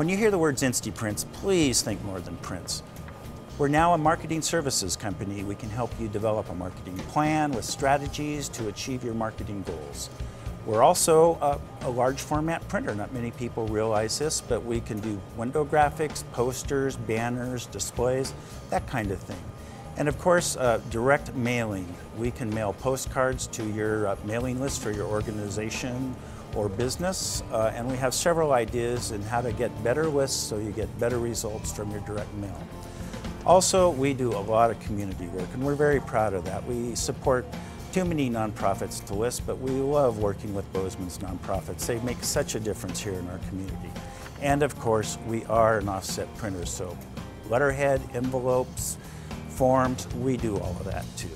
When you hear the words Insty-Prints, please think more than prints. We're now a marketing services company. We can help you develop a marketing plan with strategies to achieve your marketing goals. We're also a, a, large format printer. Not many people realize this, but we can do window graphics, posters, banners, displays, that kind of thing. And of course, uh, direct mailing. We can mail postcards to your uh, mailing list for your organization or business. Uh, and we have several ideas in how to get better lists so you get better results from your direct mail. Also, we do a lot of community work, and we're very proud of that. We support too many nonprofits to list, but we love working with Bozeman's nonprofits. They make such a difference here in our community. And of course, we are an offset printer, so letterhead, envelopes, forms, we do all of that too.